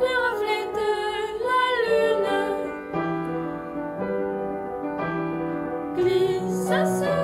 Les reflets de la lune. Glissent à